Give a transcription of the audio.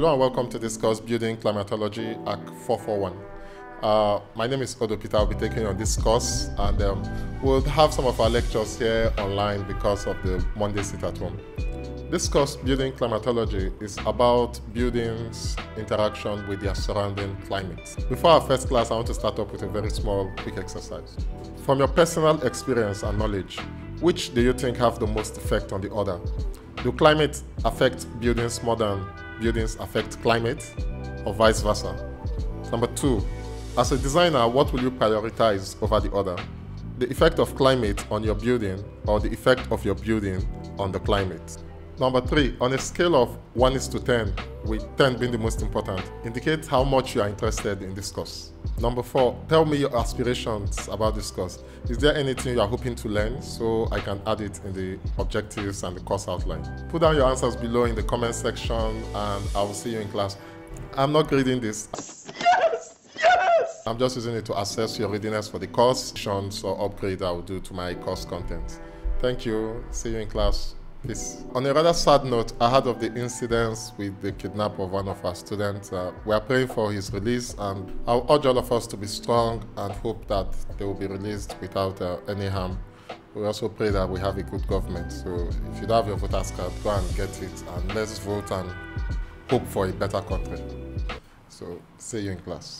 Hello and welcome to discuss Building Climatology ACK 441. Uh, my name is Odo Peter. I'll be taking on this course and um, we'll have some of our lectures here online because of the Monday sit at home. This course, Building Climatology, is about buildings' interaction with their surrounding climate. Before our first class, I want to start off with a very small, quick exercise. From your personal experience and knowledge, which do you think have the most effect on the other? Do climate affect buildings more than buildings affect climate or vice versa? Number two, as a designer, what will you prioritize over the other? The effect of climate on your building or the effect of your building on the climate? Number three, on a scale of 1 is to 10, with 10 being the most important, indicate how much you are interested in this course. Number four, tell me your aspirations about this course. Is there anything you are hoping to learn so I can add it in the objectives and the course outline? Put down your answers below in the comment section and I will see you in class. I'm not grading this. Yes! Yes! I'm just using it to assess your readiness for the course, or upgrade I will do to my course content. Thank you. See you in class. Peace. On a rather sad note, I heard of the incidents with the kidnap of one of our students. Uh, we are praying for his release, and I urge all of us to be strong and hope that they will be released without uh, any harm. We also pray that we have a good government. So if you don't have your voter's card, go and get it, and let's vote and hope for a better country. So see you in class.